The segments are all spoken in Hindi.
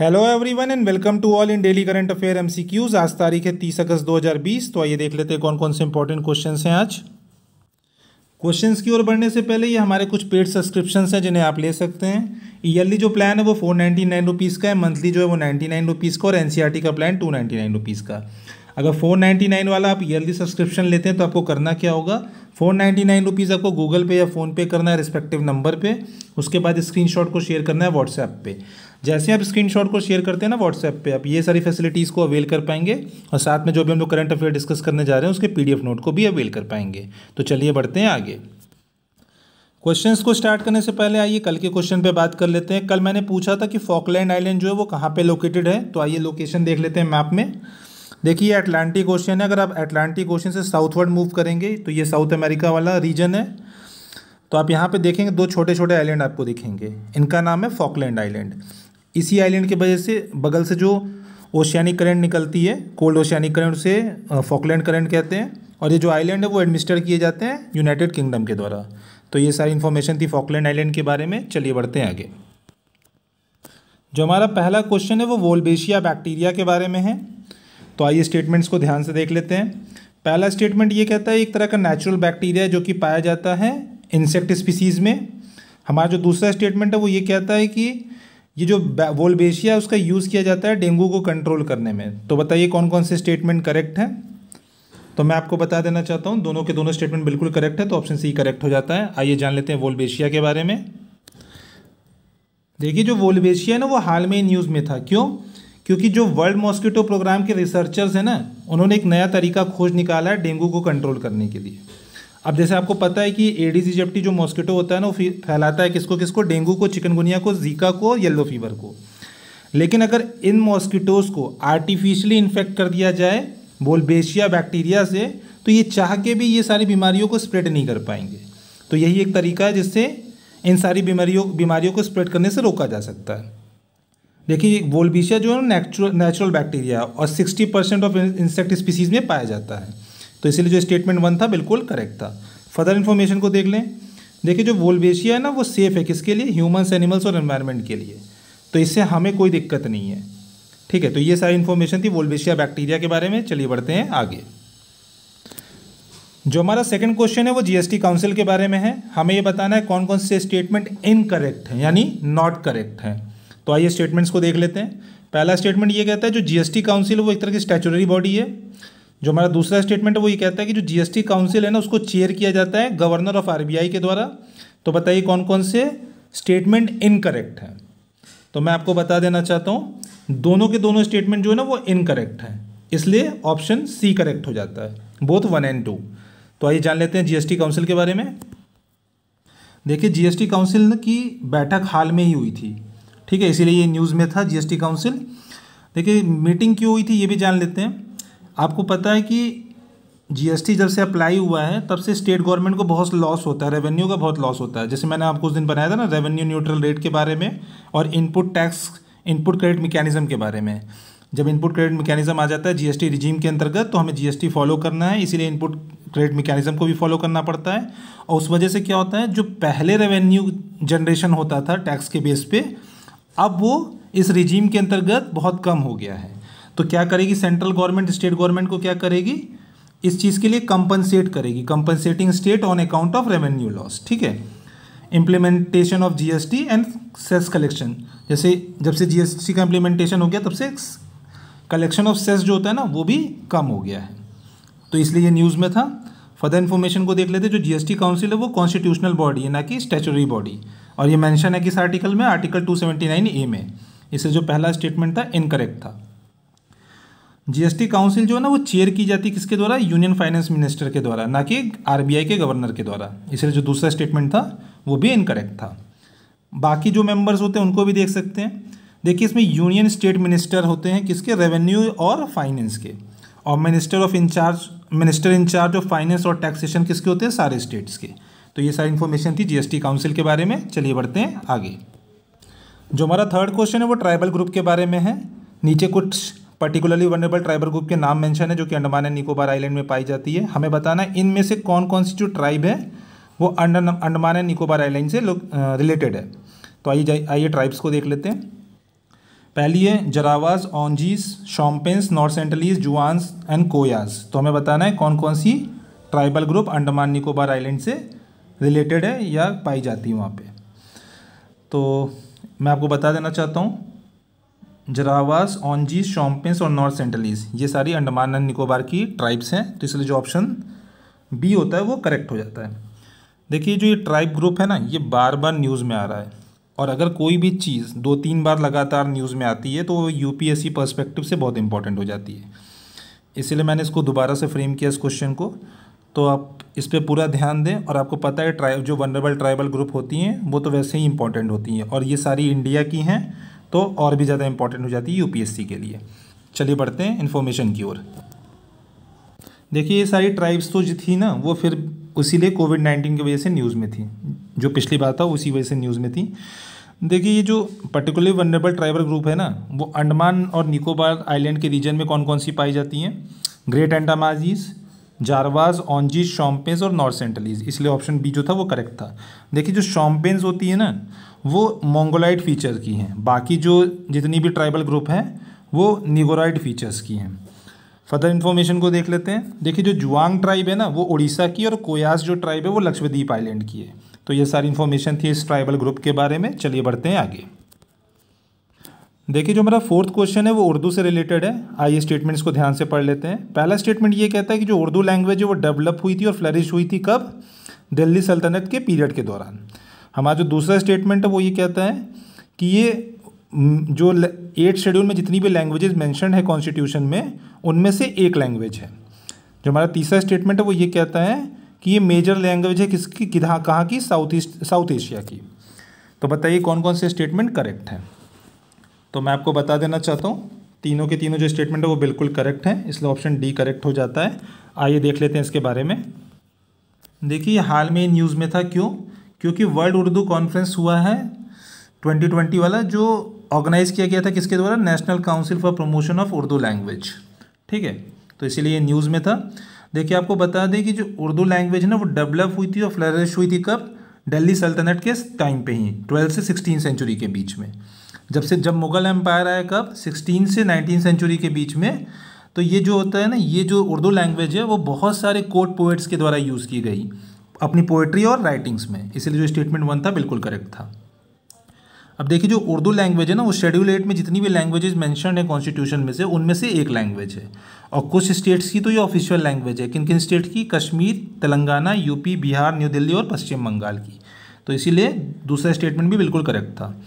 Hello everyone and welcome to all in daily current affair MCQs आज तारीख है तीस अगस्त 2020 तो आइए देख लेते हैं कौन कौन से इंपॉर्टेंट क्वेश्चंस हैं आज। क्वेश्चंस की ओर बढ़ने से पहले ये हमारे कुछ पेड सब्सक्रिप्शंस हैं जिन्हें आप ले सकते हैं। ईयरली जो प्लान है वो फोर नाइन्टी नाइन रुपीज़ का है मंथली जो है वो नाइन्टी नाइन रुपीज़ का और एन का plan two ninety nine rupees का। अगर फोर नाइन्टी नाइन वाला आप ईयरली सब्सक्रिप्शन लेते हैं तो आपको करना क्या होगा? फोर नाइन्टी नाइन रुपीज़ आपको गूगल पे या फ़ोन पे करना है रिस्पेक्टिव नंबर पे। उसके बाद स्क्रीनशॉट को शेयर करना है व्हाट्सएप पे। जैसे आप स्क्रीनशॉट को शेयर करते हैं ना व्हाट्सएप पे, आप ये सारी फैसिलिटीज़ को अवेल कर पाएँगे और साथ में जो भी हम लोग करंट अफेयर डिस्कस करने जा रहे हैं, उसके पीडीएफ नोट को भी अवेल कर पाएँगे। तो चलिए बढ़ते हैं आगे। क्वेश्चंस को स्टार्ट करने से पहले आइए, कल के क्वेश्चन पे बात कर लेते हैं। कल मैंने पूछा था कि फॉकलैंड आइलैंड जो है वो कहाँ पे लोकेटेड है? तो आइए लोकेशन देख लेते हैं मैप में। देखिए अटलांटिक ओशियन है। अगर आप अटलांटिक ओशियन से साउथवर्ड मूव करेंगे तो ये साउथ अमेरिका वाला रीजन है। तो आप यहाँ पे देखेंगे, दो छोटे छोटे आइलैंड आपको दिखेंगे। इनका नाम है फॉकलैंड आइलैंड इसी आइलैंड की वजह से बगल से जो ओशियानिक करंट निकलती है कोल्ड ओशियानिक करंट से फॉकलैंड करंट कहते हैं। और ये जो आइलैंड है वो एडमिनिस्टर किए जाते हैं यूनाइटेड किंगडम के द्वारा। तो ये सारी इन्फॉर्मेशन थी फॉकलैंड आइलैंड के बारे में। चलिए बढ़ते हैं आगे। जो हमारा पहला क्वेश्चन है वो वोल्बेशिया बैक्टीरिया के बारे में है। तो आइए स्टेटमेंट्स को ध्यान से देख लेते हैं। पहला स्टेटमेंट ये कहता है, एक तरह का नेचुरल बैक्टीरिया जो कि पाया जाता है इंसेक्ट स्पीसीज़ में। हमारा जो दूसरा स्टेटमेंट है वो ये कहता है कि ये जो वोल्बेशिया उसका यूज़ किया जाता है डेंगू को कंट्रोल करने में। तो बताइए कौन कौन से स्टेटमेंट करेक्ट हैं? तो मैं आपको बता देना चाहता हूँ, दोनों के दोनों स्टेटमेंट बिल्कुल करेक्ट है तो ऑप्शन सी करेक्ट हो जाता है। आइए जान लेते हैं वोल्बेशिया के बारे में। देखिए, जो वोल्बेशिया है ना, वो हाल में ही न्यूज़ में था। क्यों? क्योंकि जो वर्ल्ड मॉस्किटो प्रोग्राम के रिसर्चर्स हैं ना, उन्होंने एक नया तरीका खोज निकाला है डेंगू को कंट्रोल करने के लिए। अब जैसे आपको पता है कि एडीज इजिप्टी जो मॉस्किटो होता है ना, वो फैलाता है किसको किसको? डेंगू को, चिकनगुनिया को जीका को येलो फीवर को। लेकिन अगर इन मॉस्किटोज़ को आर्टिफिशियली इन्फेक्ट कर दिया जाए बोलबेशिया बैक्टीरिया से तो ये चाह के भी ये सारी बीमारियों को स्प्रेड नहीं कर पाएँगे। तो यही एक तरीका है जिससे इन सारी बीमारियों बीमारियों को स्प्रेड करने से रोका जा सकता है। देखिए वोल्बिशिया जो है नेचुरल नेचुरल बैक्टीरिया और sixty percent of insect species में पाया जाता है। तो इसीलिए जो स्टेटमेंट वन था, बिल्कुल करेक्ट था। फर्दर इन्फॉर्मेशन को देख लें। देखिए, जो वोल्बेशिया है ना, वो सेफ़ है किसके लिए? ह्यूमन्स एनिमल्स और एनवायरनमेंट के लिए। तो इससे हमें कोई दिक्कत नहीं है। ठीक है तो ये सारी इन्फॉर्मेशन थी वोल्बेशिया बैक्टीरिया के बारे में। चलिए बढ़ते हैं आगे। जो हमारा सेकंड क्वेश्चन है, वो जीएसटी काउंसिल के बारे में है। हमें ये बताना है कौन कौन से स्टेटमेंट इनकरेक्ट हैं, यानी नॉट करेक्ट हैं। तो आइए स्टेटमेंट्स को देख लेते हैं। पहला स्टेटमेंट ये कहता है, जो जीएसटी काउंसिल वो एक तरह की स्टैचुररी बॉडी है। जो हमारा दूसरा स्टेटमेंट है, वो ये कहता है कि जो जीएसटी काउंसिल है ना, उसको चेयर किया जाता है गवर्नर ऑफ़ आरबीआई के द्वारा। तो बताइए कौन कौन से स्टेटमेंट इनकरेक्ट हैं? तो मैं आपको बता देना चाहता हूँ, दोनों के दोनों स्टेटमेंट जो है ना, वो इनकरेक्ट है। इसलिए ऑप्शन सी करेक्ट हो जाता है बोथ वन एंड टू तो आइए जान लेते हैं जीएसटी काउंसिल के बारे में। देखिए जीएसटी काउंसिल की बैठक हाल में ही हुई थी। ठीक है, इसीलिए ये न्यूज़ में था जीएसटी काउंसिल देखिए मीटिंग क्यों हुई थी, ये भी जान लेते हैं। आपको पता है कि जीएसटी जब से अप्लाई हुआ है, तब से स्टेट गवर्नमेंट को बहुत लॉस होता है रेवेन्यू का बहुत लॉस होता है। जैसे मैंने आपको उस दिन बनाया था ना रेवेन्यू न्यूट्रल रेट के बारे में और input tax input credit mechanism के बारे में। जब इनपुट क्रेडिट मैकेनिज्म आ जाता है जीएसटी रिजीम के अंतर्गत तो हमें जीएसटी फॉलो करना है, इसीलिए इनपुट क्रेडिट मैकेनिज्म को भी फॉलो करना पड़ता है। और उस वजह से क्या होता है, जो पहले रेवेन्यू जनरेशन होता था टैक्स के बेस पे, अब वो इस रिजीम के अंतर्गत बहुत कम हो गया है। तो क्या करेगी? सेंट्रल गवर्नमेंट स्टेट गवर्नमेंट को क्या करेगी? इस चीज़ के लिए कंपनसेट करेगी। Compensating state on account of revenue loss ठीक है? Implementation of GST and cess collection जैसे जब से जीएसटी का इम्प्लीमेंटेशन हो गया, तब से कलेक्शन ऑफ़ सेस जो होता है ना, वो भी कम हो गया है। तो इसलिए ये न्यूज़ में था। फर्दर इन्फॉर्मेशन को देख लेते जो जीएसटी काउंसिल है, वो कॉन्स्टिट्यूशनल बॉडी है, ना कि स्टेचुरी बॉडी और ये मेंशन है किस आर्टिकल में? आर्टिकल 279 ए में। इससे जो पहला स्टेटमेंट था इनकरेक्ट था। जीएसटी काउंसिल जो है ना, वो चेयर की जाती है किसके द्वारा? यूनियन फाइनेंस मिनिस्टर के द्वारा, ना कि आरबीआई के गवर्नर के द्वारा। इसलिए जो दूसरा स्टेटमेंट था, वो भी इनकरेक्ट था। बाकी जो मेंबर्स होते हैं, उनको भी देख सकते हैं। देखिए, इसमें यूनियन स्टेट मिनिस्टर होते हैं किसके? रेवेन्यू और फाइनेंस के। और minister of incharge minister incharge of finance और टैक्सेशन किसके होते हैं? सारे स्टेट्स के। तो ये सारी इन्फॉर्मेशन थी जीएसटी काउंसिल के बारे में। चलिए बढ़ते हैं आगे। जो हमारा थर्ड क्वेश्चन है, वो ट्राइबल ग्रुप के बारे में है। नीचे कुछ पर्टिकुलरली वनरेबल ट्राइबल ग्रुप के नाम मेंशन है, जो कि अंडमान एंड निकोबार आइलैंड में पाई जाती है। हमें बताना है, इनमें से कौन कौन सी जो ट्राइब है, वो अंडमान एंड निकोबार आइलैंड से रिलेटेड है। तो आइए आइए ट्राइब्स को देख लेते हैं। पहली है जरावाज ऑनजीज शॉम्पेंस नॉर्थ सेंट्रलीज जुआंस एंड कोयाज तो हमें बताना है कौन कौन सी tribal group Andaman Nicobar island से रिलेटेड है या पाई जाती है वहाँ पे। तो मैं आपको बता देना चाहता हूँ जरावास ऑनजीज शॉम्पेंस और नॉर्थ सेंट्रलीज ये सारी अंडमान एंड निकोबार की ट्राइब्स हैं तो इसलिए जो ऑप्शन बी होता है वो करेक्ट हो जाता है। देखिए, जो ये ट्राइब ग्रुप है ना, ये बार बार न्यूज़ में आ रहा है। और अगर कोई भी चीज़ दो तीन बार लगातार न्यूज़ में आती है तो वो U P S C perspective से बहुत इंपॉर्टेंट हो जाती है। इसीलिए मैंने इसको दोबारा से फ्रेम किया इस क्वेश्चन को। तो आप इस पर पूरा ध्यान दें, और आपको पता है ट्राइब, जो वनरेबल ट्राइबल ग्रुप होती हैं, वो तो वैसे ही इंपॉर्टेंट होती हैं। और ये सारी इंडिया की हैं तो और भी ज़्यादा इंपॉर्टेंट हो जाती है यूपीएससी के लिए। चलिए बढ़ते हैं इन्फॉर्मेशन की ओर। देखिए, ये सारी ट्राइब्स तो जो थी ना, वो फिर उसीलिए कोविड नाइन्टीन की वजह से न्यूज़ में थी। जो पिछली बात था, उसी वजह से न्यूज़ में थी। देखिए, ये जो पर्टिकुलरली वनरेबल ट्राइबल ग्रुप है ना, वो अंडमान और निकोबार आइलैंड के रीजन में कौन कौन सी पाई जाती हैं? ग्रेट एंडामाजीज जारवाज ऑनजीज शॉम्पेंस और नॉर्थ सेंट्रलीज इसलिए ऑप्शन बी जो था वो करेक्ट था। देखिए जो शॉम्पेंस होती है ना, वो मोंगोलाइट फीचर की हैं। बाकी जो जितनी भी ट्राइबल ग्रुप हैं, वो निगोराइड फीचर्स की हैं। फर्दर इन्फॉर्मेशन को देख लेते हैं। देखिए जो जुआंग ट्राइब है ना, वो उड़ीसा की और कोयास जो ट्राइब है, वो लक्षद्वीप आइलैंड की है। तो ये सारी इन्फॉर्मेशन थी इस ट्राइबल ग्रुप के बारे में। चलिए बढ़ते हैं आगे। देखिए, जो मेरा फोर्थ क्वेश्चन है, वो उर्दू से रिलेटेड है। आइए स्टेटमेंट्स को ध्यान से पढ़ लेते हैं। पहला स्टेटमेंट ये कहता है कि जो उर्दू लैंग्वेज है, वो डेवलप हुई थी और फ्लरिश हुई थी कब? दिल्ली सल्तनत के पीरियड के दौरान। हमारा जो दूसरा स्टेटमेंट है, वो ये कहता है कि ये जो एट शेड्यूल में जितनी भी लैंग्वेजेस मैंशन है कॉन्स्टिट्यूशन में, उनमें से एक लैंग्वेज है। जो हमारा तीसरा स्टेटमेंट है, वो ये कहता है कि ये मेजर लैंग्वेज है किसकी कहाँ की? साउथ ईस्ट साउथ एशिया की। तो बताइए कौन कौन से स्टेटमेंट करेक्ट हैं? तो मैं आपको बता देना चाहता हूँ, तीनों के तीनों जो स्टेटमेंट है, वो बिल्कुल करेक्ट हैं। इसलिए ऑप्शन डी करेक्ट हो जाता है। आइए देख लेते हैं इसके बारे में। देखिए हाल में न्यूज़ में था क्यों? क्योंकि वर्ल्ड उर्दू कॉन्फ्रेंस हुआ है 2020 वाला, जो ऑर्गेनाइज किया गया था किसके द्वारा? National council for promotion of Urdu language ठीक है? तो इसीलिए न्यूज़ में था। देखिए, आपको बता दें कि जो उर्दू लैंग्वेज है ना, वो डेवलप हुई थी और फ्लरिश हुई थी कब? दिल्ली सल्तनत के टाइम पे ही ट्वेल्थ से सिक्सटीन सेंचुरी के बीच में। जब से जब मुग़ल एम्पायर आया कब? सिक्सटीन से नाइनटीन सेंचुरी के बीच में। तो ये जो होता है ना, ये जो उर्दू लैंग्वेज है, वो बहुत सारे कोर्ट पोइट्स के द्वारा यूज़ की गई, अपनी पोइट्री और राइटिंग्स में। इसलिए जो स्टेटमेंट वन था, बिल्कुल करेक्ट था। अब देखिए, जो उर्दू लैंग्वेज है ना, वो शेड्यूल एट में जितनी भी लैंग्वेजेस मेंशन है कॉन्स्टिट्यूशन में से, उनमें से एक लैंग्वेज है। और कुछ स्टेट्स की तो ये ऑफिशियल लैंग्वेज है। किन किन स्टेट की? कश्मीर, तेलंगाना यूपी बिहार न्यू दिल्ली और पश्चिम बंगाल की। तो इसीलिए दूसरा स्टेटमेंट भी बिल्कुल करेक्ट था।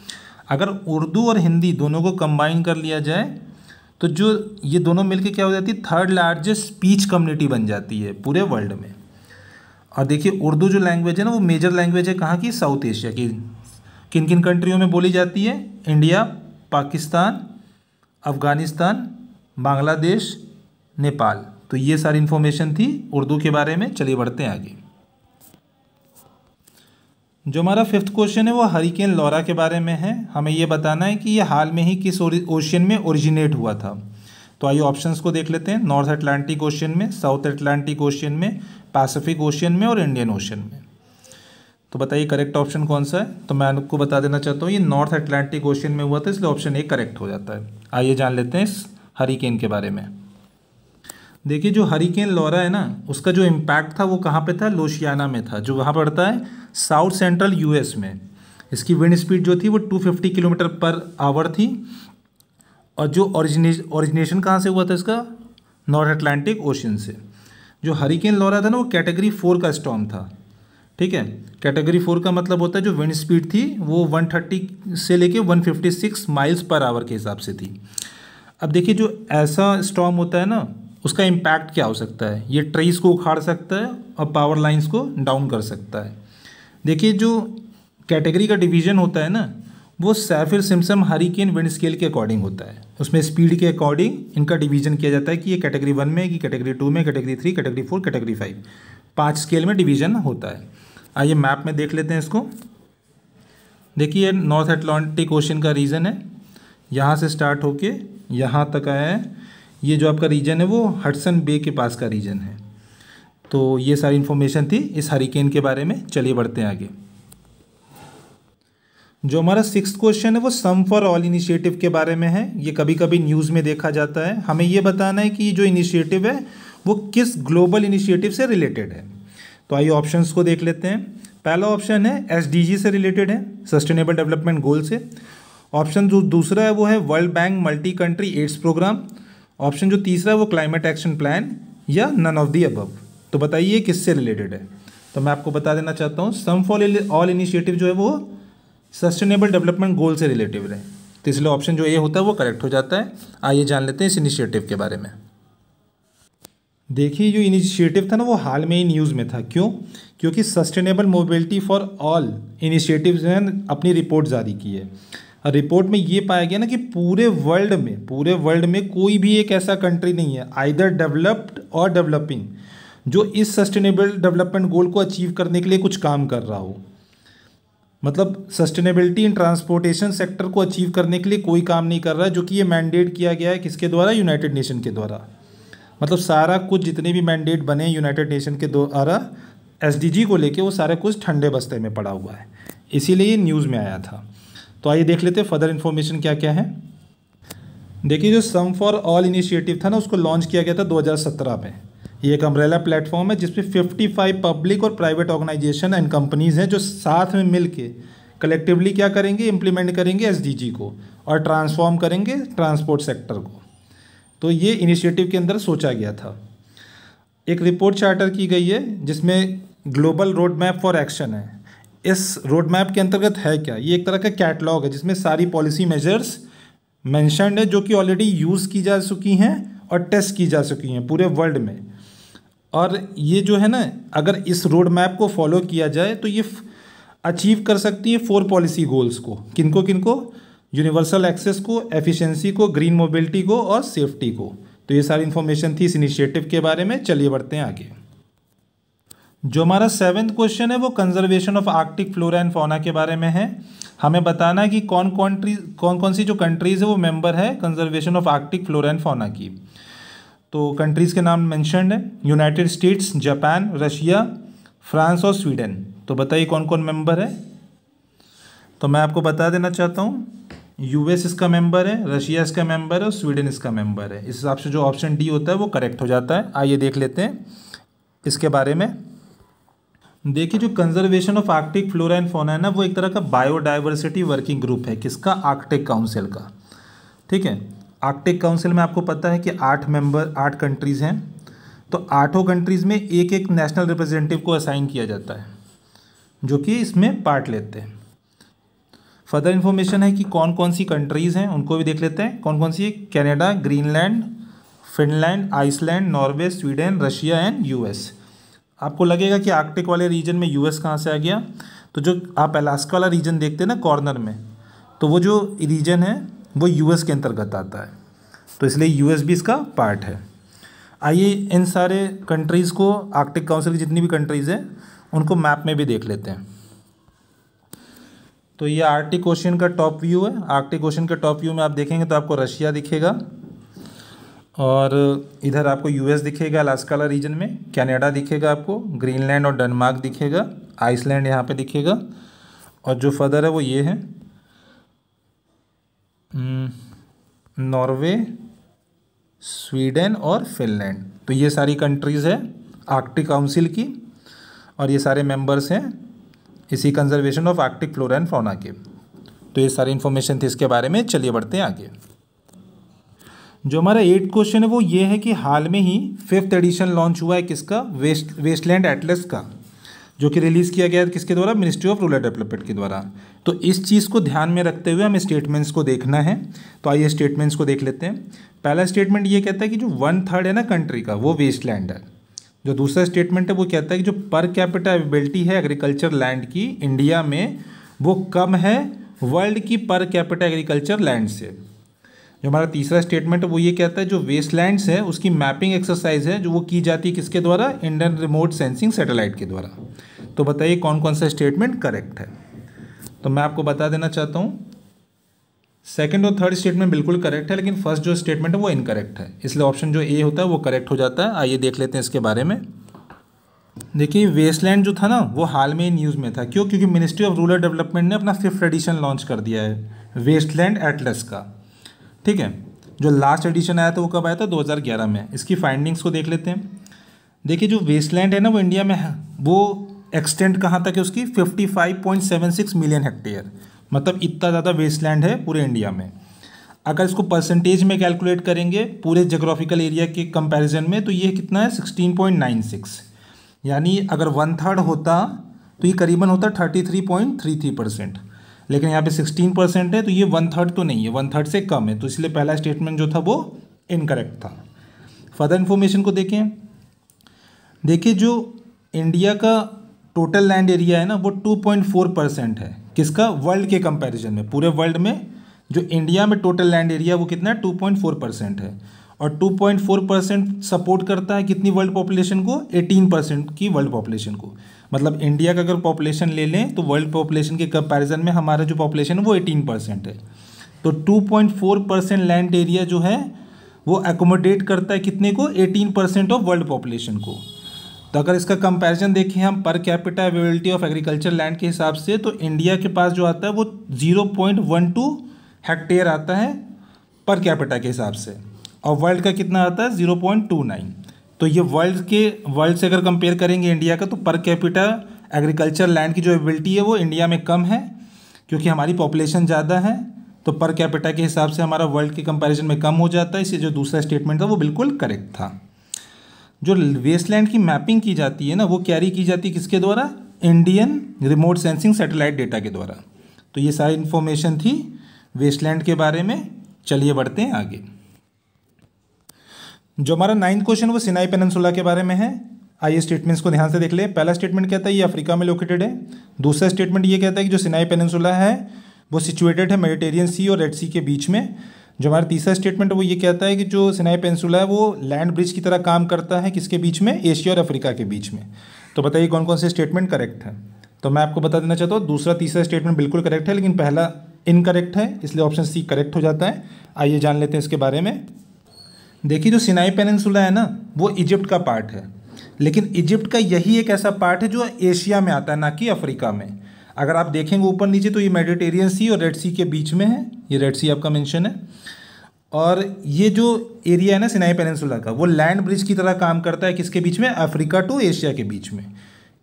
अगर उर्दू और हिंदी दोनों को कंबाइन कर लिया जाए तो जो ये दोनों मिलके क्या हो जाती है? थर्ड लार्जेस्ट स्पीच कम्युनिटी बन जाती है पूरे वर्ल्ड में। और देखिए, उर्दू जो लैंग्वेज है ना, वो मेजर लैंग्वेज है कहाँ की? साउथ एशिया की। किन किन कंट्रियों में बोली जाती है? इंडिया पाकिस्तान अफ़गानिस्तान बांग्लादेश नेपाल तो ये सारी इन्फॉर्मेशन थी उर्दू के बारे में। चलिए बढ़ते हैं आगे। जो हमारा फिफ्थ क्वेश्चन है, वो हरिकेन लॉरा के बारे में है। हमें ये बताना है कि ये हाल में ही किस ओशियन में ओरिजिनेट हुआ था। तो आइए ऑप्शंस को देख लेते हैं। नॉर्थ अटलांटिक ओशियन में साउथ अटलांटिक ओशियन में पैसिफिक ओशियन में और इंडियन ओशियन में। तो बताइए करेक्ट ऑप्शन कौन सा है? तो मैं आपको बता देना चाहता हूँ, ये नॉर्थ अटलांटिक ओशियन में हुआ था, इसलिए ऑप्शन ए करेक्ट हो जाता है। आइए जान लेते हैं इस हरिकेन के बारे में। देखिए जो हरिकेन लॉरा है ना, उसका जो इम्पैक्ट था वो कहाँ पे था? लोशियाना में था, जो वहाँ पड़ता है साउथ सेंट्रल यूएस में। इसकी विंड स्पीड जो थी वो 250 किलोमीटर पर आवर थी। और जो ओरिजिने ओरिजिनेशन कहाँ से हुआ था इसका? नॉर्थ अटलांटिक ओशन से। जो हरिकेन लॉरा था ना, वो कैटेगरी फोर का स्टॉम था। ठीक है? कैटेगरी फोर का मतलब होता है जो विंड स्पीड थी, वो 130 से लेके 156 माइल्स पर आवर के हिसाब से थी। अब देखिए जो ऐसा स्टॉम होता है ना उसका इम्पैक्ट क्या हो सकता है? ये ट्रीज को उखाड़ सकता है और पावर लाइंस को डाउन कर सकता है। देखिए, जो कैटेगरी का डिवीज़न होता है ना, वो Saffir Simpson hurricane wind scale के अकॉर्डिंग होता है। उसमें स्पीड के अकॉर्डिंग इनका डिवीज़न किया जाता है कि ये कैटेगरी वन में कि कैटेगरी टू में category three category four category five पाँच स्केल में डिवीज़न होता है। आइए मैप में देख लेते हैं इसको। देखिए नॉर्थ अटलांटिक ओशन का रीजन है। यहाँ से स्टार्ट होके यहाँ तक आया है। ये जो आपका रीजन है वो हटसन बे के पास का रीजन है। तो ये सारी इन्फॉर्मेशन थी इस हरिकेन के बारे में। चलिए बढ़ते हैं आगे। जो हमारा सिक्स क्वेश्चन है वो सम फॉर ऑल इनिशिएटिव के बारे में है। ये कभी कभी न्यूज़ में देखा जाता है। हमें ये बताना है कि जो इनिशिएटिव है, वो किस ग्लोबल इनिशिएटिव से रिलेटेड है? तो आइए ऑप्शंस को देख लेते हैं। पहला ऑप्शन है एस से रिलेटेड है सस्टेनेबल डेवलपमेंट गोल से। ऑप्शन जो दूसरा है वो है World Bank multi country AIDS program option जो तीसरा है वो क्लाइमेट एक्शन प्लान या नन ऑफ़ दी अबव तो बताइए किससे रिलेटेड है? तो मैं आपको बता देना चाहता हूँ सम फॉर ऑल इनिशिएटिव जो है वो सस्टेनेबल डेवलपमेंट गोल से रिलेटिव रहे। तो इसलिए ऑप्शन जो ए होता है वो करेक्ट हो जाता है। आइए जान लेते हैं इस इनिशिएटिव के बारे में। देखिए, जो इनिशिएटिव था ना वो हाल में ही न्यूज़ में था। क्यों? क्योंकि sustainable mobility for all initiatives ने अपनी रिपोर्ट जारी की है। रिपोर्ट में ये पाया गया ना कि पूरे वर्ल्ड में, पूरे वर्ल्ड में कोई भी एक ऐसा कंट्री नहीं है आइदर डेवलप्ड और डेवलपिंग जो इस सस्टेनेबल डेवलपमेंट गोल को अचीव करने के लिए कुछ काम कर रहा हो। मतलब सस्टेनेबिलिटी इन ट्रांसपोर्टेशन सेक्टर को अचीव करने के लिए कोई काम नहीं कर रहा है जो कि ये मैंडेट किया गया है किसके द्वारा? यूनाइटेड नेशन के द्वारा। मतलब सारा कुछ जितने भी मैंडेट बने यूनाइटेड नेशन के द्वारा एसडीजी को लेके वो सारे कुछ ठंडे बस्ते में पड़ा हुआ है। इसीलिए ये न्यूज़ में आया था। तो आइए देख लेते हैं फर्दर इन्फॉर्मेशन क्या क्या है। देखिए, जो सम फॉर ऑल इनिशिएटिव था ना, उसको लॉन्च किया गया था 2017 में। ये एक अम्ब्रेला प्लेटफॉर्म है, जिसपे 55 पब्लिक और प्राइवेट ऑर्गेनाइजेशन एंड कंपनीज़ हैं जो साथ में मिल के कलेक्टिवली क्या करेंगे इम्प्लीमेंट करेंगे एसडीजी को और ट्रांसफॉर्म करेंगे ट्रांसपोर्ट सेक्टर को। तो ये इनिशिएटिव के अंदर सोचा गया था। एक रिपोर्ट चार्टर की गई है, जिसमें global road map for action है। इस रोड मैप के अंतर्गत है क्या? ये एक तरह का कैटलॉग है, जिसमें सारी पॉलिसी मेजर्स मैंशनड है, जो कि ऑलरेडी यूज़ की जा चुकी हैं और टेस्ट की जा चुकी हैं पूरे वर्ल्ड में। और ये जो है ना, अगर इस रोड मैप को फॉलो किया जाए तो ये अचीव कर सकती है फोर पॉलिसी गोल्स को। किनको किनको? यूनिवर्सल एक्सेस को एफिशिएंसी को ग्रीन मोबिलिटी को और सेफ्टी को। तो ये सारी इन्फॉर्मेशन थी इस इनिशिएटिव के बारे में। चलिए बढ़ते हैं आगे। जो हमारा सेवेंथ क्वेश्चन है, वो conservation of Arctic flora and fauna के बारे में है। हमें बताना है कि कौन कौन कौन कौन सी जो कंट्रीज़ है, वो मेंबर है conservation of Arctic flora and fauna की। तो कंट्रीज़ के नाम मैंशनड है United States Japan Russia France और स्वीडन तो बताइए कौन कौन मेंबर है। तो मैं आपको बता देना चाहता हूँ यूएस इसका मेंबर है रशिया इसका मेंबर है और स्वीडन इसका मेंबर है। इस हिसाब से जो ऑप्शन डी होता है, वो करेक्ट हो जाता है। आइए देख लेते हैं इसके बारे में। देखिए, जो conservation of Arctic flora and fauna है ना, वो एक तरह का बायोडाइवर्सिटी वर्किंग ग्रुप है। किसका? आर्कटिक काउंसिल का। ठीक है? आर्कटिक काउंसिल में आपको पता है कि आठ मेंबर आठ कंट्रीज़ हैं। तो आठों कंट्रीज़ में एक एक नेशनल रिप्रेजेंटेटिव को असाइन किया जाता है, जो कि इसमें पार्ट लेते हैं। फर्दर इन्फॉर्मेशन है कि कौन कौन सी कंट्रीज़ हैं, उनको भी देख लेते हैं। कौन कौन सी Canada Greenland Finland Iceland Norway Sweden Russia and US आपको लगेगा कि आर्कटिक वाले रीजन में यूएस कहाँ से आ गया? तो जो आप अलास्का वाला रीजन देखते हैं ना, कॉर्नर में तो वो जो रीजन है, वो यूएस के अंतर्गत आता है। तो इसलिए यूएस भी इसका पार्ट है। आइए इन सारे कंट्रीज़ को, आर्कटिक काउंसिल की जितनी भी कंट्रीज़ हैं, उनको मैप में भी देख लेते हैं। तो ये आर्टिक ओशन का टॉप व्यू है। आर्टिक ओशन के टॉप व्यू में आप देखेंगे तो आपको रशिया दिखेगा। और इधर आपको यूएस दिखेगा अलास्का वाला रीजन में कनाडा दिखेगा आपको ग्रीनलैंड और डेनमार्क दिखेगा आइसलैंड यहाँ पे दिखेगा, और जो फर्दर है वो ये है। नॉर्वे स्वीडन और फिनलैंड तो ये सारी कंट्रीज़ है आर्कटिक काउंसिल की, और ये सारे मेंबर्स हैं, इसी conservation of Arctic flora and fauna के। तो ये सारी इन्फॉर्मेशन थी इसके बारे में, चलिए बढ़ते हैं आगे। जो हमारा एट क्वेश्चन है, वो ये है कि हाल में ही फिफ्थ एडिशन लॉन्च हुआ है किसका? वेस्ट वेस्टलैंड एटलस का, जो कि रिलीज़ किया गया है किसके द्वारा? मिनिस्ट्री ऑफ़ रूरल डेवलपमेंट के द्वारा। तो इस चीज़ को ध्यान में रखते हुए हमें स्टेटमेंट्स को देखना है। तो आइए स्टेटमेंट्स को देख लेते हैं। पहला स्टेटमेंट ये कहता है कि जो वन थर्ड है ना कंट्री का, वो वेस्ट लैंड है। जो दूसरा स्टेटमेंट है, वो कहता है कि जो पर कैपिटल एबिलिटी है एग्रीकल्चर लैंड की इंडिया में, वो कम है वर्ल्ड की पर कैपिटल एग्रीकल्चर लैंड से। जो हमारा तीसरा स्टेटमेंट है, वो ये कहता है, जो वेस्ट लैंड्स है, उसकी मैपिंग एक्सरसाइज है, जो वो की जाती है किसके द्वारा? इंडियन रिमोट सेंसिंग सैटेलाइट के द्वारा। तो बताइए कौन कौन सा स्टेटमेंट करेक्ट है? तो मैं आपको बता देना चाहता हूँ सेकेंड और थर्ड स्टेटमेंट बिल्कुल करेक्ट है, लेकिन फ़र्स्ट जो स्टेटमेंट है, वो इनकरेक्ट है। इसलिए ऑप्शन जो ए होता है, वो करेक्ट हो जाता है। आइए देख लेते हैं इसके बारे में। देखिए वेस्टलैंड जो था ना, वो हाल में न्यूज़ में था। क्यों? क्योंकि मिनिस्ट्री ऑफ़ रूरल डेवलपमेंट ने अपना फिफ्थ एडिशन लॉन्च कर दिया है वेस्टलैंड एटलस का। ठीक है? जो लास्ट एडिशन आया था वो कब आया था? 2011 में। इसकी फाइंडिंग्स को देख लेते हैं। देखिए, जो वेस्टलैंड है ना वो इंडिया में है, वो एक्सटेंड कहाँ तक है उसकी? 55.76 मिलियन हेक्टेयर मतलब इतना ज़्यादा वेस्टलैंड है पूरे इंडिया में। अगर इसको परसेंटेज में कैलकुलेट करेंगे पूरे जोग्राफिकल एरिया के कंपैरिजन में तो ये कितना है? 16.96 यानी अगर वन थर्ड होता तो ये करीबन होता thirty three point three three percent लेकिन यहाँ पे सिक्सटीन परसेंट है तो ये वन थर्ड तो नहीं है वन थर्ड से कम है। तो इसलिए पहला स्टेटमेंट जो था वो इनकरेक्ट था। फर्दर इन्फॉर्मेशन को देखें। देखिए, जो इंडिया का टोटल लैंड एरिया है ना, वो टू पॉइंट फोर परसेंट है। किसका? वर्ल्ड के कंपैरिजन में। पूरे वर्ल्ड में जो इंडिया में टोटल लैंड एरिया वो कितना है? टू पॉइंट फोर परसेंट है। और 2.4 परसेंट सपोर्ट करता है कितनी वर्ल्ड पॉपुलेशन को? 18 परसेंट की वर्ल्ड पॉपुलेशन को। मतलब इंडिया का अगर पॉपुलेशन ले लें तो वर्ल्ड पॉपुलेशन के कंपैरिजन में हमारा जो पॉपुलेशन है, वो 18 परसेंट है। तो 2.4 परसेंट लैंड एरिया जो है, वो एकोमोडेट करता है कितने को? 18 परसेंट ऑफ़ वर्ल्ड पॉपुलेशन को। तो अगर इसका कंपैरिजन देखें हम per capita availability of agriculture land के हिसाब से तो इंडिया के पास जो आता है, वो zero point one two hectare आता है पर कैपिटा के हिसाब से। और वर्ल्ड का कितना आता है? ज़ीरो पॉइंट टू नाइन तो ये वर्ल्ड के वर्ल्ड से अगर कंपेयर करेंगे इंडिया का तो पर कैपिटा एग्रीकल्चर लैंड की जो एबिलिटी है वो इंडिया में कम है, क्योंकि हमारी पॉपुलेशन ज़्यादा है तो पर कैपिटा के हिसाब से हमारा वर्ल्ड के कंपैरिजन में कम हो जाता है, इसलिए जो दूसरा स्टेटमेंट था वो बिल्कुल करेक्ट था। जो वेस्टलैंड की मैपिंग की जाती है ना, वो कैरी की जाती है किसके द्वारा? Indian remote sensing satellite data के द्वारा। तो ये सारी इन्फॉर्मेशन थी वेस्टलैंड के बारे में। चलिए बढ़ते हैं आगे। जो हमारा नाइन्थ क्वेश्चन वो सिनाई पेनसुला के बारे में है। आइए स्टेटमेंट्स को ध्यान से देख ले। पहला स्टेटमेंट कहता है, ये अफ्रीका में लोकेटेड है। दूसरा स्टेटमेंट ये कहता है कि जो सिनाई पेनसुला है, वो सिचुएटेड है मेडिटेरियन सी और रेड सी के बीच में। जो हमारा तीसरा स्टेटमेंट है वो ये कहता है कि जो सिनाई पेंसुला है, वो लैंड ब्रिज की तरह काम करता है किसके बीच में? एशिया और अफ्रीका के बीच में। तो बताइए कौन कौन से स्टेटमेंट करेक्ट है? तो मैं आपको बता देना चाहता हूँ, दूसरा तीसरा स्टेटमेंट बिल्कुल करेक्ट है, लेकिन पहला इनकरेक्ट है, इसलिए ऑप्शन सी करेक्ट हो जाता है। आइए जान लेते हैं इसके बारे में। देखिए जो सिनाई पेनसुला है ना, वो इजिप्ट का पार्ट है। लेकिन इजिप्ट का यही एक ऐसा पार्ट है जो एशिया में आता है, ना कि अफ्रीका में। अगर आप देखेंगे ऊपर नीचे तो ये मेडिटेरियन सी और रेड सी के बीच में है। ये रेड सी आपका मेंशन है। और ये जो एरिया है ना, सिनाई पेनसुला का, वो लैंड ब्रिज की तरह काम करता है किसके बीच में? अफ्रीका टू एशिया के बीच में।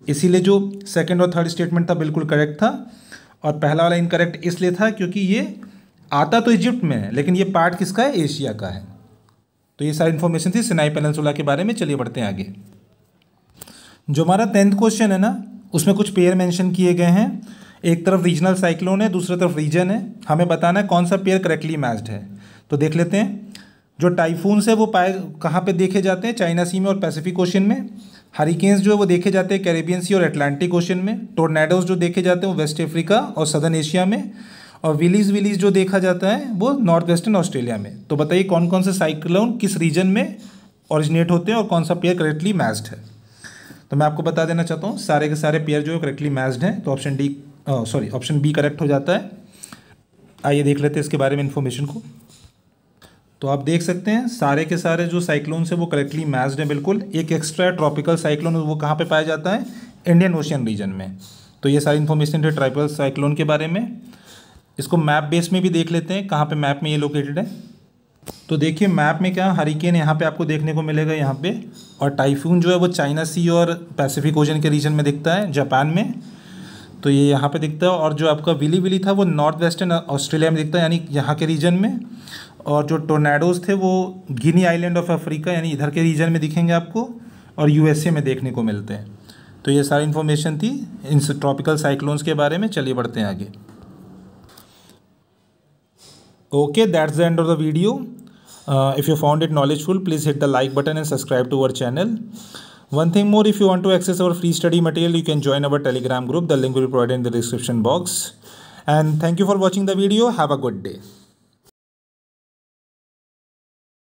इसीलिए जो सेकेंड और थर्ड स्टेटमेंट था, बिल्कुल करेक्ट था। और पहला वाला इनकरेक्ट इसलिए था क्योंकि ये आता तो इजिप्ट में है, लेकिन ये पार्ट किसका है? एशिया का है। तो ये सारी इन्फॉर्मेशन थी सिनाई पेनसुला के बारे में, चलिए बढ़ते हैं आगे। जो हमारा टेंथ क्वेश्चन है ना, उसमें कुछ पेयर मेंशन किए गए हैं। एक तरफ़ रीजनल साइक्लोन है, दूसरी तरफ़ रीजन है। हमें बताना है कौन सा पेयर करेक्टली मैच्ड है। तो देख लेते हैं, जो टाइफून्स है वो पाए, कहाँ पे देखे जाते हैं? चाइना सी में और पैसिफिक ओशन में। हरिकेन्स जो है वो देखे जाते हैं कैरेबियन सी और अटलांटिक ओशन में। टोर्नेडोज जो देखे जाते हैं वो वेस्ट अफ्रीका और सदर्न एशिया में। और विलीज विलीज जो देखा जाता है, वो नॉर्थ वेस्टर्न ऑस्ट्रेलिया में। तो बताइए कौन कौन से साइक्लोन किस रीजन में ऑरिजिनेट होते हैं और कौन सा पेयर करेक्टली मैच्ड है? तो मैं आपको बता देना चाहता हूँ, सारे के सारे पेयर जो है करेक्टली मैच्ड हैं। तो option D sorry option B correct हो जाता है। आइए देख लेते हैं इसके बारे में इन्फॉर्मेशन को। तो आप देख सकते हैं, सारे के सारे जो साइक्लोन है वो करेक्टली मैच्ड हैं बिल्कुल। एक एक्स्ट्रा ट्रॉपिकल साइक्लोन वो कहाँ पे पाया जाता है? इंडियन ओशियन रीजन में। तो ये सारी इन्फॉर्मेशन है ट्राइपल साइक्लोन के बारे में। इसको मैप बेस में भी देख लेते हैं, कहाँ पे मैप में ये लोकेटेड है। तो देखिए मैप में क्या हरिकेन यहाँ पे आपको देखने को मिलेगा यहाँ पे। और टाइफून जो है वो चाइना सी और पैसिफिक ओशन के रीजन में दिखता है जापान में। तो ये यहाँ पे दिखता है, और जो आपका विली विली था, वो नॉर्थ वेस्टर्न ऑस्ट्रेलिया में दिखता है, यानी यहाँ के रीजन में। और जो टोर्नाडोज थे, वो गिनी आइलैंड ऑफ़ अफ्रीका यानी इधर के रीजन में दिखेंगे आपको, और यूएसए में देखने को मिलते हैं। तो ये सारी इन्फॉर्मेशन थी इन ट्रॉपिकल साइक्लोन्स के बारे में। चलिए बढ़ते हैं आगे। Okay that's the end of the video. Uh, if you found it knowledgeful please hit the like button and subscribe to our channel. One thing more if you want to access our free study material you can join our telegram group. The link will be provided in the description box. And thank you for watching the video. Have a good day